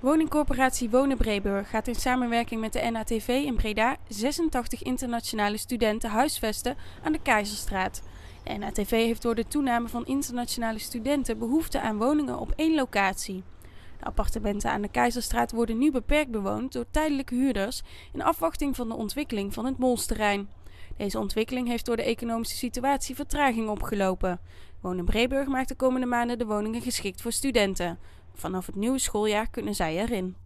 Woningcorporatie Wonen Breburg gaat in samenwerking met de NATV in Breda 86 internationale studenten huisvesten aan de Keizerstraat. De NATV heeft door de toename van internationale studenten behoefte aan woningen op één locatie. De appartementen aan de Keizerstraat worden nu beperkt bewoond door tijdelijke huurders in afwachting van de ontwikkeling van het Molsterrein. Deze ontwikkeling heeft door de economische situatie vertraging opgelopen. Wonen Breburg maakt de komende maanden de woningen geschikt voor studenten. Vanaf het nieuwe schooljaar kunnen zij erin.